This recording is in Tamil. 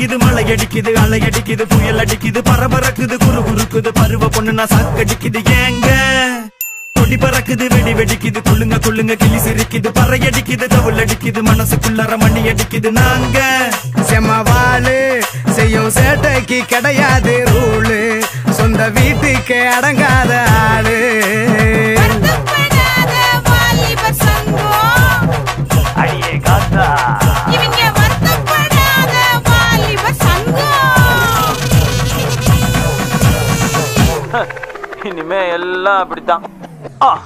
அடிக்குது மழை அடிக்குது அலை அடிக்குது புயல் அடிக்குது பரபரக்குது குறு குறுக்குது பருவ பொண்ணுனா சாக்கடிக்குது. ஏங்க? கொடி பறக்குது வெடி வெடிக்குது குள்ளுங்க குள்ளுங்க கிளி சிரிக்குது பறை அடிக்குது தவுள் அடிக்குது மனசுக்குள்ளற மணி அடிக்குது. நாங்க செம்மவாளு செய்யும் சேட்டைக்கு கிடையாது ரூலு. சொந்த வீட்டுக்கு அடங்காத ஆளு. இனிமே எல்லாம் அப்படித்தான். ஆ.